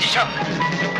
잡으시죠.